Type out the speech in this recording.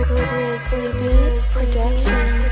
Grizzly Beats Production.